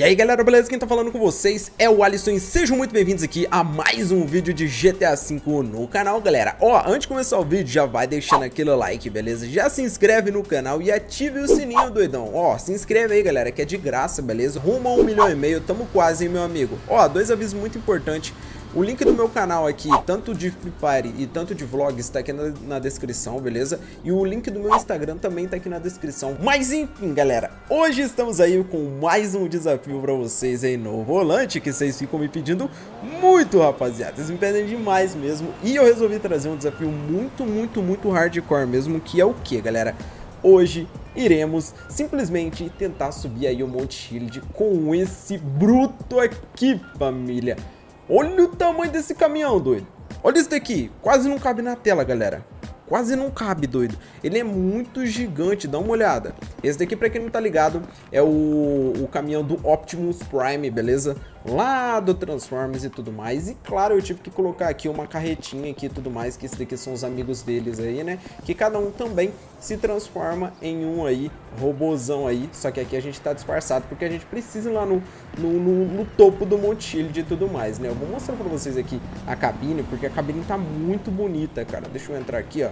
E aí galera, beleza? Quem tá falando com vocês é o Alisson e sejam muito bem-vindos aqui a mais um vídeo de GTA V no canal, galera. Ó, antes de começar o vídeo, já vai deixando aquele like, beleza? Já se inscreve no canal e ative o sininho, doidão. Ó, se inscreve aí, galera, que é de graça, beleza? Rumo a um milhão e meio, tamo quase, hein, meu amigo? Ó, dois avisos muito importantes. O link do meu canal aqui, tanto de Free Fire e tanto de vlogs, tá aqui na, na, descrição, beleza? E o link do meu Instagram também tá aqui na descrição. Mas enfim, galera, hoje estamos aí com mais um desafio pra vocês aí no volante, que vocês ficam me pedindo muito, rapaziada. Vocês me pedem demais mesmo. E eu resolvi trazer um desafio muito, muito, muito hardcore mesmo, que é o que, galera? Hoje iremos simplesmente tentar subir aí o Monte Shield com esse bruto aqui, família. Olha o tamanho desse caminhão, doido. Olha isso daqui. Quase não cabe na tela, galera. Quase não cabe, doido. Ele é muito gigante, dá uma olhada. Esse daqui, pra quem não tá ligado, é o, o caminhão do Optimus Prime, beleza? Lá do Transformers e tudo mais. E claro, eu tive que colocar aqui uma carretinha aqui e tudo mais, que esse daqui são os amigos deles aí, né? Que cada um também se transforma em um aí, robozão aí. Só que aqui a gente tá disfarçado, porque a gente precisa ir lá no, no, no, no topo do Monte Shield e tudo mais, né? Eu vou mostrar pra vocês aqui a cabine, porque a cabine tá muito bonita, cara. Deixa eu entrar aqui, ó.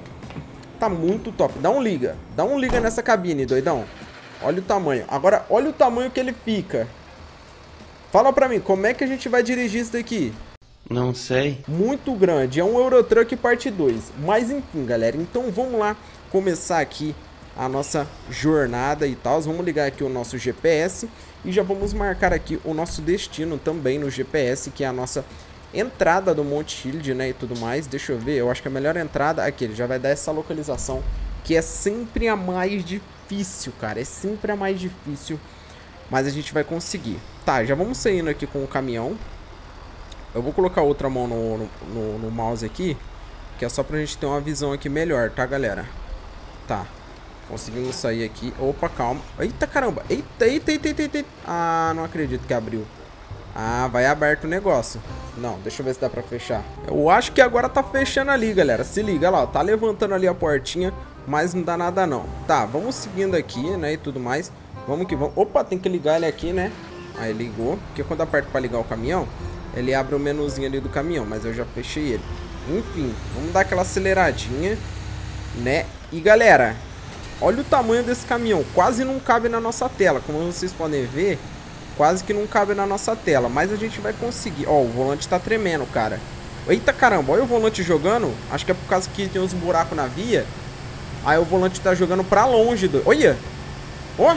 Tá muito top. Dá um liga. Dá um liga nessa cabine, doidão. Olha o tamanho. Agora, olha o tamanho que ele fica. Fala pra mim, como é que a gente vai dirigir isso daqui? Não sei. Muito grande. É um Eurotruck parte 2. Mas enfim, galera. Então vamos lá começar aqui a nossa jornada e tal. Vamos ligar aqui o nosso GPS. E já vamos marcar aqui o nosso destino também no GPS, que é a nossa entrada do Monte Shield, né, e tudo mais. Deixa eu ver, eu acho que a melhor entrada aqui, ele já vai dar essa localização, que é sempre a mais difícil, cara, é sempre a mais difícil, mas a gente vai conseguir. Tá, já vamos saindo aqui com o caminhão. Eu vou colocar outra mão no, no, no mouse aqui, que é só pra gente ter uma visão aqui melhor, tá, galera? Tá. Conseguimos sair aqui. Opa, calma. Eita, caramba. Eita, eita, eita, eita, eita. Ah, não acredito que abriu. Ah, vai aberto o negócio. Não, deixa eu ver se dá pra fechar. Eu acho que agora tá fechando ali, galera. Se liga lá, tá levantando ali a portinha, mas não dá nada não. Tá, vamos seguindo aqui, né, e tudo mais. Vamos que vamos. Opa, tem que ligar ele aqui, né? Aí ligou, porque quando aperto pra ligar o caminhão, ele abre o menuzinho ali do caminhão, mas eu já fechei ele. Enfim, vamos dar aquela aceleradinha, né? E galera, olha o tamanho desse caminhão, quase não cabe na nossa tela. Como vocês podem ver, quase que não cabe na nossa tela, mas a gente vai conseguir. Ó, o volante tá tremendo, cara. Eita caramba, olha o volante jogando. Acho que é por causa que tem uns buracos na via. Aí o volante tá jogando pra longe. Do... Olha! Ó!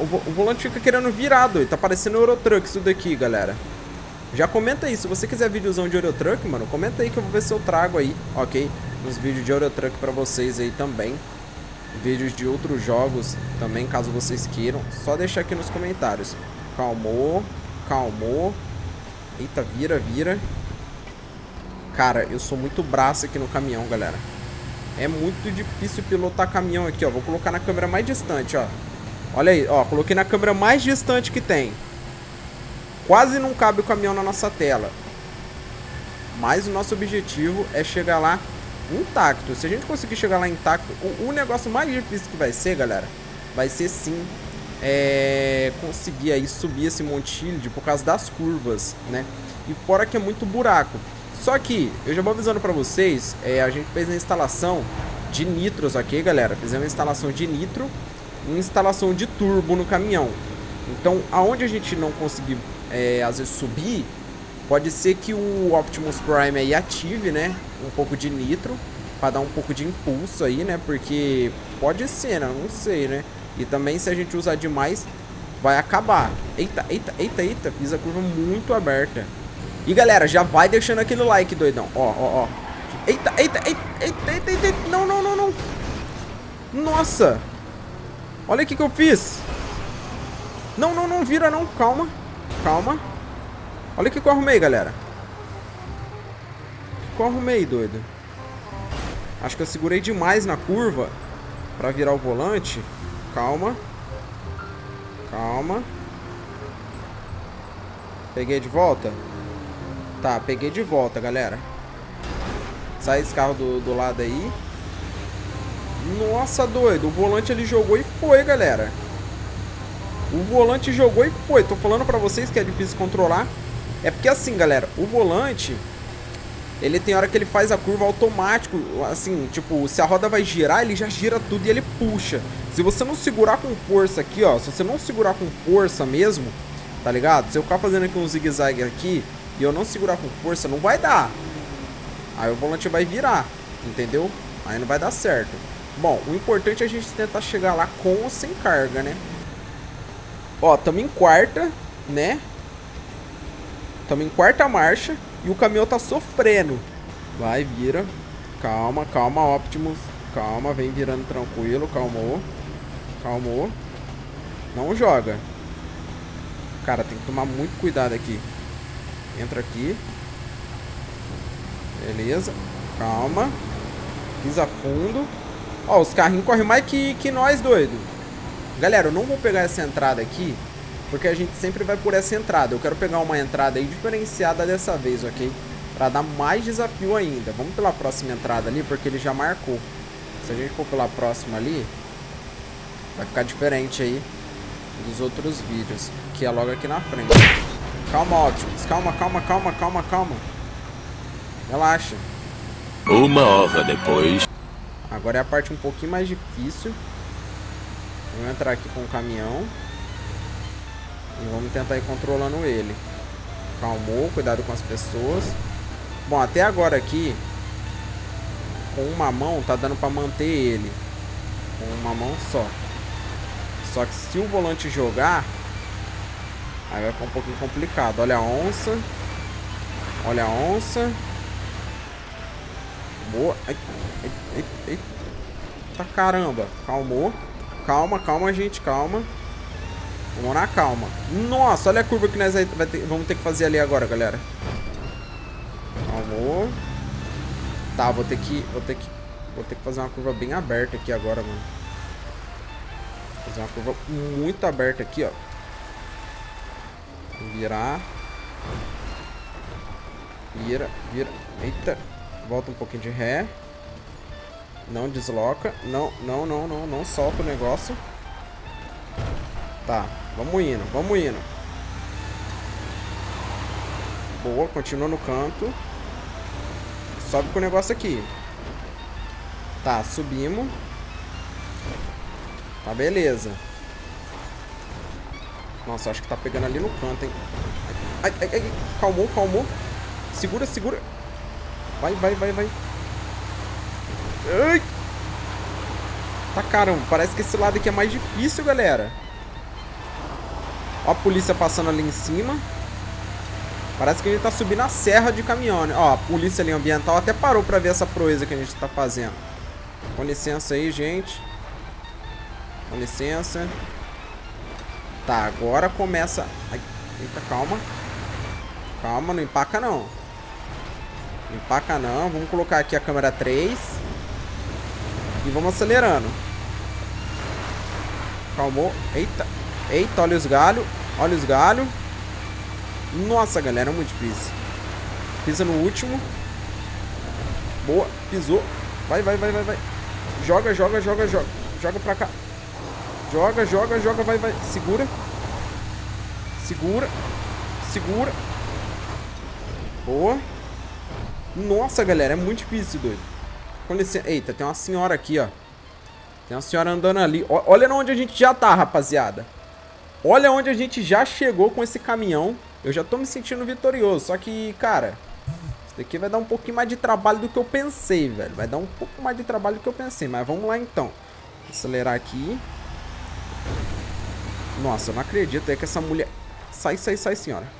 O, vo o volante fica querendo virar, doido. Tá parecendo Eurotruck isso daqui, galera. Já comenta aí, se você quiser videozão de Eurotruck, mano, comenta aí que eu vou ver se eu trago aí, ok? Uns vídeos de Eurotruck pra vocês aí também vídeos de outros jogos também, caso vocês queiram. Só deixar aqui nos comentários. Calmou, calmou. Eita, vira, vira. Cara, eu sou muito braço aqui no caminhão, galera. É muito difícil pilotar caminhão aqui, ó. Vou colocar na câmera mais distante, ó. Olha aí, ó. Coloquei na câmera mais distante que tem. Quase não cabe o caminhão na nossa tela. Mas o nosso objetivo é chegar lá intacto. Se a gente conseguir chegar lá intacto, o, o negócio mais difícil que vai ser, galera, vai ser sim é, conseguir aí subir esse Shield por causa das curvas, né? E fora que é muito buraco. Só que, eu já vou avisando pra vocês, é, a gente fez a instalação de nitros aqui, galera. Fizemos a instalação de nitro instalação de turbo no caminhão. Então, aonde a gente não conseguir, é, às vezes, subir, Pode ser que o Optimus Prime aí ative, né? Um pouco de nitro. Pra dar um pouco de impulso aí, né? Porque pode ser, né? Não sei, né? E também se a gente usar demais, vai acabar. Eita, eita, eita, eita. Fiz a curva muito aberta. E galera, já vai deixando aquele like, doidão. Ó, ó, ó. Eita, eita, eita, eita, eita, eita. Não, não, não, não. Nossa. Olha o que que eu fiz. Não, não, não vira não. Calma. Calma. Olha o que eu arrumei, galera. O que eu arrumei, doido? Acho que eu segurei demais na curva pra virar o volante. Calma. Calma. Peguei de volta? Tá, peguei de volta, galera. Sai esse carro do, do lado aí. Nossa, doido. O volante ele jogou e foi, galera. O volante jogou e foi. Tô falando pra vocês que é difícil controlar. É porque assim, galera, o volante... Ele tem hora que ele faz a curva automático, assim, tipo, se a roda vai girar, ele já gira tudo e ele puxa. Se você não segurar com força aqui, ó, se você não segurar com força mesmo, tá ligado? Se eu ficar fazendo aqui um zigue-zague aqui e eu não segurar com força, não vai dar. Aí o volante vai virar, entendeu? Aí não vai dar certo. Bom, o importante é a gente tentar chegar lá com ou sem carga, né? Ó, estamos em quarta, né? Estamos em quarta marcha e o caminhão tá sofrendo. Vai, vira. Calma, calma, Optimus. Calma, vem virando tranquilo. Calmou. Calmou. Não joga. Cara, tem que tomar muito cuidado aqui. Entra aqui. Beleza. Calma. Pisa fundo. Ó, os carrinhos correm mais que, que nós, doido. Galera, eu não vou pegar essa entrada aqui, porque a gente sempre vai por essa entrada. Eu quero pegar uma entrada aí diferenciada dessa vez, ok? Pra dar mais desafio ainda. Vamos pela próxima entrada ali, porque ele já marcou. Se a gente for pela próxima ali, vai ficar diferente aí dos outros vídeos, que é logo aqui na frente. Calma, Optimus. Calma, calma, calma, calma, calma. Relaxa. Uma hora depois. Agora é a parte um pouquinho mais difícil. Vamos entrar aqui com o caminhão. E vamos tentar ir controlando ele. Calmou, cuidado com as pessoas. Bom, até agora aqui, com uma mão tá dando pra manter ele. Com uma mão só. Só que se o volante jogar, aí vai ficar um pouquinho complicado. Olha a onça. Olha a onça. Boa. Ai, ai, ai, ai. Tá caramba. Calmou. Calma, calma, gente. Calma. Vamos na calma. Nossa, olha a curva que nós ter, vamos ter que fazer ali agora, galera. Calmou. Tá, vou ter que... Vou ter que... Vou ter que fazer uma curva bem aberta aqui agora, mano. Fazer uma curva muito aberta aqui, ó. Virar. Vira, vira. Eita. Volta um pouquinho de ré. Não desloca. Não, não, não, não. Não solta o negócio. Tá. Vamos indo, vamos indo. Boa, continua no canto. Sobe com o negócio aqui. Tá, subimos. Tá, beleza. Nossa, acho que tá pegando ali no canto, hein. Ai, ai, ai. Calmou, calmou. Segura, segura. Vai, vai, vai, vai. Ai. Tá caramba, parece que esse lado aqui é mais difícil, galera. Ó a polícia passando ali em cima. Parece que a gente tá subindo a serra de caminhão, né? Ó, a polícia ali ambiental até parou pra ver essa proeza que a gente tá fazendo. Com licença aí, gente. Com licença. Tá, agora começa... Eita, calma. Calma, não empaca não. Empaca não. Vamos colocar aqui a câmera 3. E vamos acelerando. Calmou. Eita. Eita, olha os galhos. Olha os galhos. Nossa, galera, é muito difícil. Pisa no último. Boa, pisou. Vai, vai, vai, vai, vai. Joga, joga, joga, joga. Joga pra cá. Joga, joga, joga, vai, vai. Segura. Segura. Segura. Boa. Nossa, galera, é muito difícil, doido. Com licença. Eita, tem uma senhora aqui, ó. Tem uma senhora andando ali. Olha onde a gente já tá, rapaziada. Olha onde a gente já chegou com esse caminhão. Eu já tô me sentindo vitorioso. Só que, cara, isso daqui vai dar um pouquinho mais de trabalho do que eu pensei, velho. Vai dar um pouco mais de trabalho do que eu pensei. Mas vamos lá, então. Acelerar aqui. Nossa, eu não acredito. É que essa mulher... Sai, sai, sai, senhora.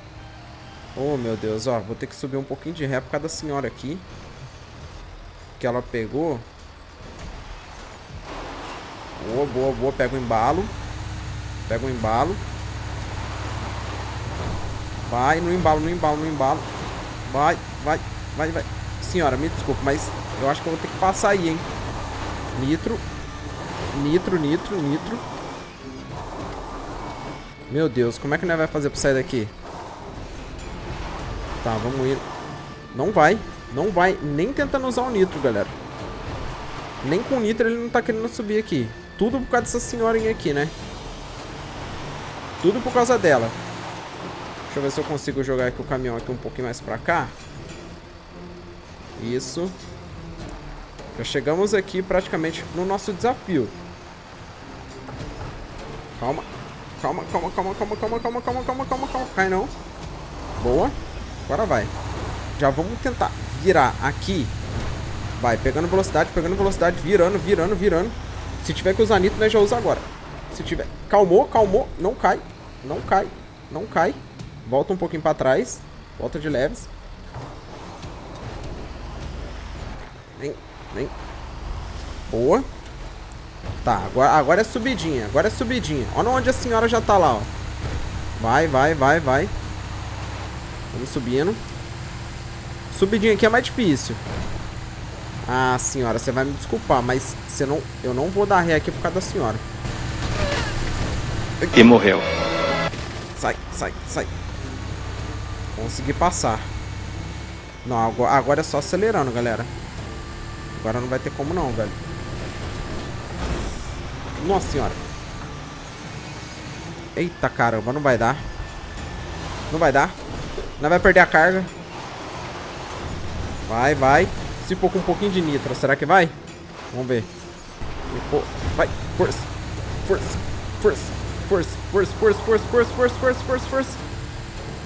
Oh, meu Deus. Ó, vou ter que subir um pouquinho de ré por causa da senhora aqui. Que ela pegou. Boa, boa, boa. Pega o embalo. Pega o embalo. Vai no embalo, no embalo, no embalo. Vai, vai, vai, vai. Senhora, me desculpe, mas eu acho que eu vou ter que passar aí, hein. Nitro. Nitro, nitro, nitro. Meu Deus, como é que nós vai fazer pra sair daqui? Tá, vamos ir. Não vai. Não vai. Nem tentando usar o nitro, galera. Nem com nitro ele não tá querendo subir aqui. Tudo por causa dessa senhorinha aqui, né? Tudo por causa dela. Deixa eu ver se eu consigo jogar aqui o caminhão aqui um pouquinho mais pra cá. Isso. Já chegamos aqui praticamente no nosso desafio. Calma. Calma, calma, calma, calma, calma, calma, calma, calma, calma, calma. Cai não. Boa. Agora vai. Já vamos tentar virar aqui. Vai, pegando velocidade, pegando velocidade, virando, virando, virando. Se tiver que usar nitro, nós já usa agora. Se tiver... Calmou, calmou. Não cai. Não cai. Não cai. Volta um pouquinho pra trás. Volta de leves. Vem, vem. Boa. Tá, agora, agora é subidinha. Agora é subidinha. Olha onde a senhora já tá lá, ó. Vai, vai, vai, vai. Vamos subindo. Subidinha aqui é mais difícil. Ah, senhora, você vai me desculpar, mas você não, eu não vou dar ré aqui por causa da senhora. E morreu. Sai, sai, sai. Consegui passar. Não, agora, agora é só acelerando, galera. Agora não vai ter como não, velho. Nossa senhora. Eita caramba, não vai dar. Não vai dar. Não vai perder a carga. Vai, vai. Se for com um pouquinho de nitro, será que vai? Vamos ver. Vai, força. Força, força, força, força, força, força, força, força, força, força, força.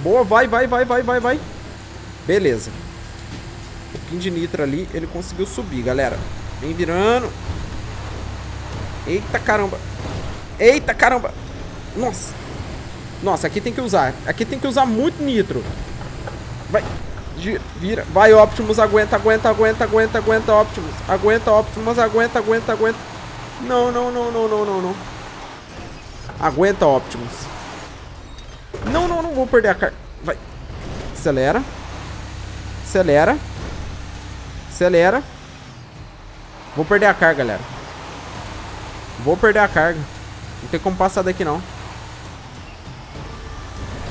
Boa, vai, vai, vai, vai, vai, vai. Beleza. Um pouquinho de nitro ali, ele conseguiu subir, galera. Vem virando. Eita caramba. Eita caramba. Nossa. Nossa, aqui tem que usar. Aqui tem que usar muito nitro. Vai. Vira. Vai, Optimus. Aguenta, aguenta, aguenta, aguenta, aguenta, Optimus. Aguenta, Optimus. Aguenta, aguenta, aguenta. Não, não, não, não, não, não, não. Aguenta, Optimus. Não, não, não vou perder a carga. Vai. Acelera. Acelera. Acelera. Vou perder a carga, galera. Vou perder a carga. Não tem como passar daqui, não.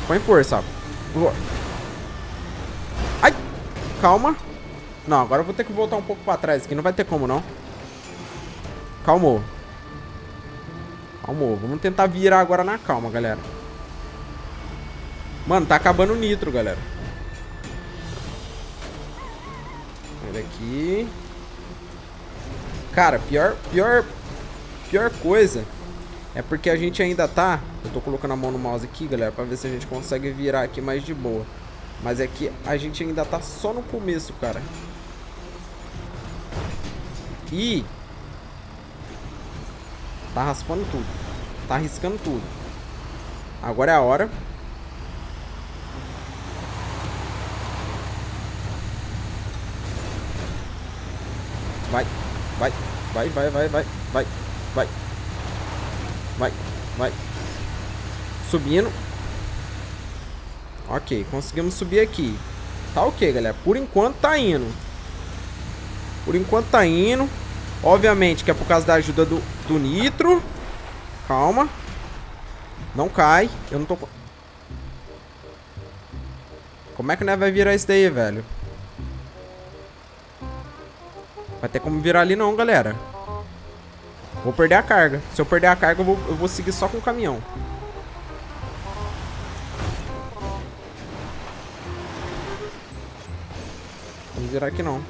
Põe força. Ai! Calma. Não, agora eu vou ter que voltar um pouco pra trás aqui. Não vai ter como, não. Calmou. Calmou. Vamos tentar virar agora na calma, galera. Mano, tá acabando o nitro, galera. Olha aqui. Cara, pior, pior, pior coisa é porque a gente ainda tá... Eu tô colocando a mão no mouse aqui, galera, pra ver se a gente consegue virar aqui mais de boa. Mas é que a gente ainda tá só no começo, cara. E... Tá raspando tudo. Tá arriscando tudo. Agora é a hora. Vai, vai, vai, vai, vai, vai, vai, vai. Vai. Subindo. Ok, conseguimos subir aqui. Tá ok, galera. Por enquanto tá indo. Por enquanto tá indo. Obviamente que é por causa da ajuda do, do nitro. Calma. Não cai. Eu não tô... Como é que nós vai virar isso daí, velho? Vai ter como virar ali não, galera. Vou perder a carga. Se eu perder a carga, eu vou, eu vou seguir só com o caminhão. Vamos virar aqui não.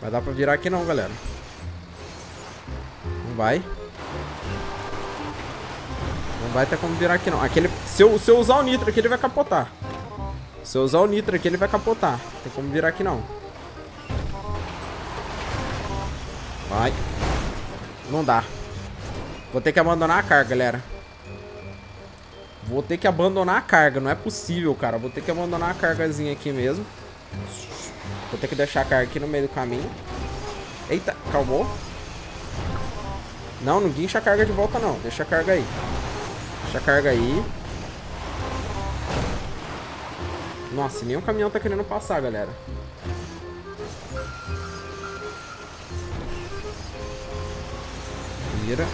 Vai dar pra virar aqui não, galera. Não vai. Não vai ter como virar aqui não. Aquele, se, eu, se eu usar o nitro aqui, ele vai capotar. Se eu usar o nitro aqui, ele vai capotar. Tem como virar aqui não. Vai. Não dá. Vou ter que abandonar a carga, galera. Vou ter que abandonar a carga. Não é possível, cara. Vou ter que abandonar a cargazinha aqui mesmo. Vou ter que deixar a carga aqui no meio do caminho. Eita, calmou. Não, não guincha a carga de volta, não. Deixa a carga aí. Deixa a carga aí. Nossa, o caminhão tá querendo passar, galera. Vira.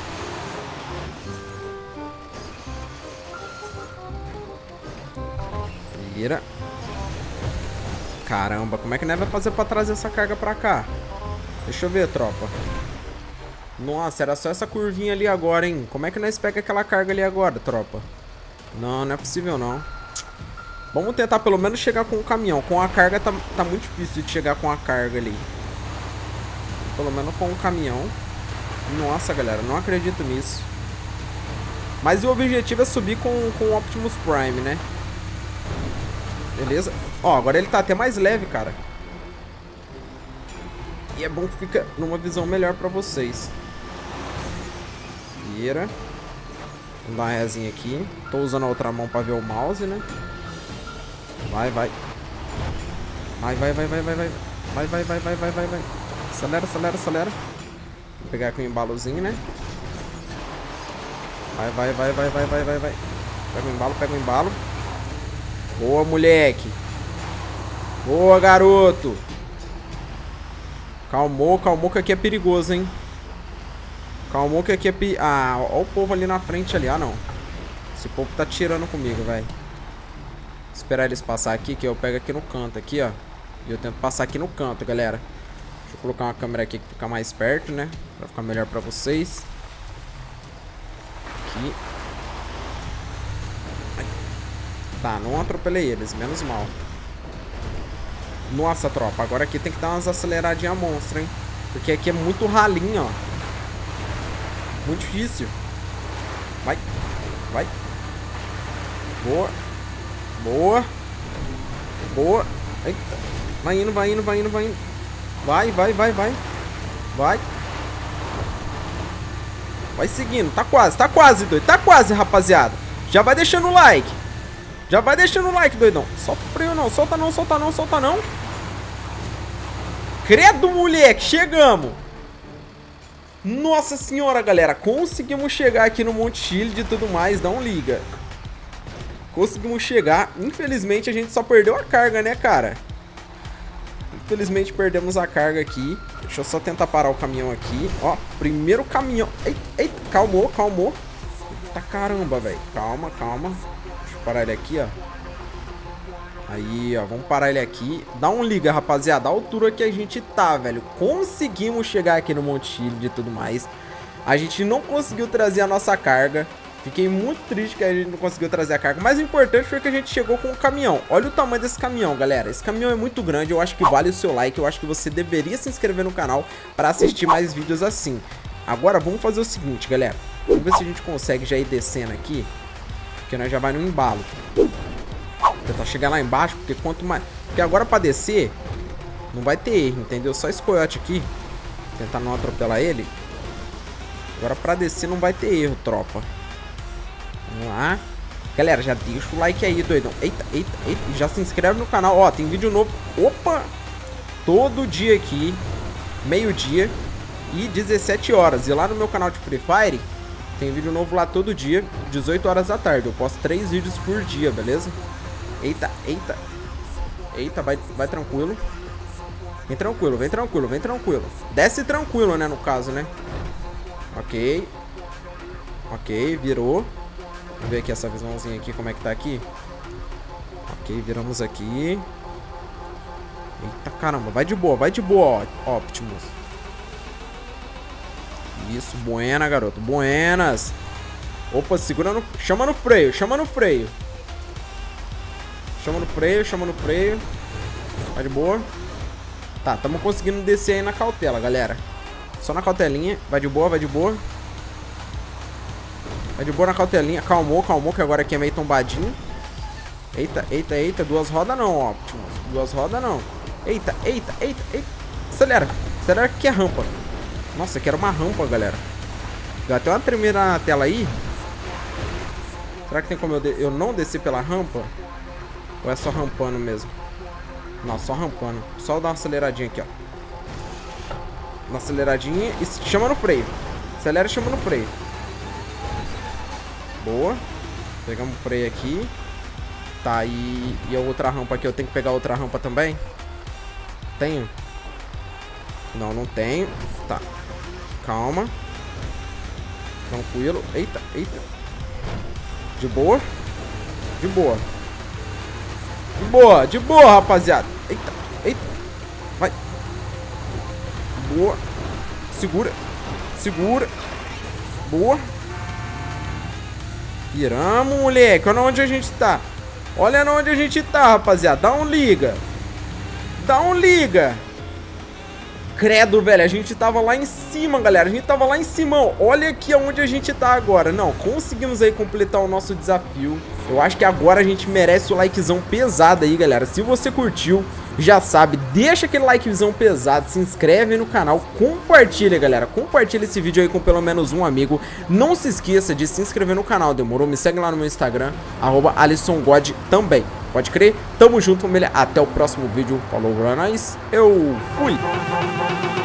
Vira. Caramba, como é que nós vai fazer pra trazer essa carga pra cá? Deixa eu ver, tropa. Nossa, era só essa curvinha ali agora, hein? Como é que nós pega aquela carga ali agora, tropa? Não, não é possível não. Vamos tentar pelo menos chegar com o caminhão. Com a carga tá, tá muito difícil de chegar com a carga ali. Pelo menos com o caminhão. Nossa, galera, não acredito nisso. Mas o objetivo é subir com, com o Optimus Prime, né? Beleza? Ó, agora ele tá até mais leve, cara. E é bom que fica numa visão melhor pra vocês. Vira. Vamos dar uma rezinha aqui. Tô usando a outra mão pra ver o mouse, né? Vai, vai. Vai, vai, vai, vai, vai, vai. Vai, vai, vai, vai, vai, vai, vai. Acelera, acelera, acelera. Vou pegar aqui o um embalozinho, né? Vai, vai, vai, vai, vai, vai, vai, vai. Pega o embalo, pega o embalo. Boa, moleque. Boa, garoto. Calmou, calmou que aqui é perigoso, hein? Calmou que aqui é perigoso. Ah, olha o povo ali na frente ali. Ah, não. Esse povo tá tirando comigo, velho. Esperar eles passar aqui, que eu pego aqui no canto, aqui, ó. E eu tento passar aqui no canto, galera. Deixa eu colocar uma câmera aqui que fica mais perto, né? Pra ficar melhor pra vocês. Aqui. Tá, não atropelei eles, menos mal. Nossa, tropa, agora aqui tem que dar umas aceleradinhas monstro, hein? Porque aqui é muito ralinho, ó. Muito difícil. Vai. Vai. Boa. Boa. Boa. Eita. Vai indo, vai indo, vai indo, vai indo. Vai, vai, vai, vai. Vai. Vai seguindo. Tá quase, tá quase, doido. Tá quase, rapaziada. Já vai deixando o like. Já vai deixando o like, doidão. Solta o freio não. Solta não, solta não, solta não. Credo, moleque. Chegamos. Nossa senhora, galera. Conseguimos chegar aqui no Monte Shield e tudo mais. Não liga. Conseguimos chegar. Infelizmente, a gente só perdeu a carga, né, cara? Infelizmente, perdemos a carga aqui. Deixa eu só tentar parar o caminhão aqui. Ó, primeiro caminhão. Eita, eita, calmou, calmou. Eita caramba, velho. Calma, calma. Deixa eu parar ele aqui, ó. Aí, ó, vamos parar ele aqui. Dá um liga, rapaziada, a altura que a gente tá, velho. Conseguimos chegar aqui no Shield e tudo mais. A gente não conseguiu trazer a nossa carga. Fiquei muito triste que a gente não conseguiu trazer a carga. Mas o importante foi que a gente chegou com o caminhão. Olha o tamanho desse caminhão, galera. Esse caminhão é muito grande. Eu acho que vale o seu like. Eu acho que você deveria se inscrever no canal para assistir mais vídeos assim. Agora, vamos fazer o seguinte, galera. Vamos ver se a gente consegue já ir descendo aqui. Porque nós já vai no embalo. Tentar chegar lá embaixo, porque quanto mais... Porque agora pra descer, não vai ter erro, entendeu? Só esse coiote aqui. Tentar não atropelar ele. Agora pra descer não vai ter erro, tropa. Vamos lá. Galera, já deixa o like aí, doidão. Eita, eita, eita. Já se inscreve no canal. Ó, tem vídeo novo. Opa! Todo dia aqui. Meio-dia. E 17 horas. E lá no meu canal de Free Fire, tem vídeo novo lá todo dia. 18 horas da tarde. Eu posto 3 vídeos por dia, beleza? Eita, eita. Eita, vai, vai tranquilo. Vem tranquilo, vem tranquilo, vem tranquilo. Desce tranquilo, né, no caso, né? Ok. Ok, virou. Vamos ver aqui essa visãozinha aqui, como é que tá aqui. Ok, viramos aqui. Eita caramba, vai de boa, vai de boa, ó, Optimus. Isso, buena, garoto, buenas. Opa, segura no... Chama no freio, chama no freio. Chama no freio, chama no freio. Vai de boa. Tá, estamos conseguindo descer aí na cautela, galera. Só na cautelinha. Vai de boa, vai de boa. Vai de boa na cautelinha. Calmou, calmou, que agora aqui é meio tombadinho. Eita, eita, eita. Duas rodas não, ó. Duas rodas não. Eita, eita, eita, eita. Acelera. Acelera que é rampa. Nossa, que era uma rampa, galera. Deu até uma tremeira na tela aí. Será que tem como eu, eu não descer pela rampa? Ou é só rampando mesmo? Não, só rampando. Só dar uma aceleradinha aqui, ó. Uma aceleradinha e chama no freio. Acelera e chama no freio. Boa. Pegamos o freio aqui. Tá, e, e a outra rampa aqui. Eu tenho que pegar outra rampa também? Tenho? Não, não tenho. Tá. Calma. Tranquilo. Eita, eita. De boa. De boa. De boa, de boa, rapaziada. Eita, eita. Vai. Boa. Segura. Segura. Boa. Viramos, moleque. Olha onde a gente tá. Olha onde a gente tá, rapaziada. Dá um liga. Dá um liga. Credo, velho. A gente tava lá em cima, galera. A gente tava lá em cima. Olha aqui onde a gente tá agora. Não, conseguimos aí completar o nosso desafio. Eu acho que agora a gente merece o likezão pesado aí, galera. Se você curtiu, já sabe, deixa aquele likezão pesado, se inscreve no canal, compartilha, galera. Compartilha esse vídeo aí com pelo menos um amigo. Não se esqueça de se inscrever no canal, demorou? Me segue lá no meu Instagram, arroba AlissonGod também. Pode crer? Tamo junto, família. Até o próximo vídeo. Falou pra nós. Eu fui!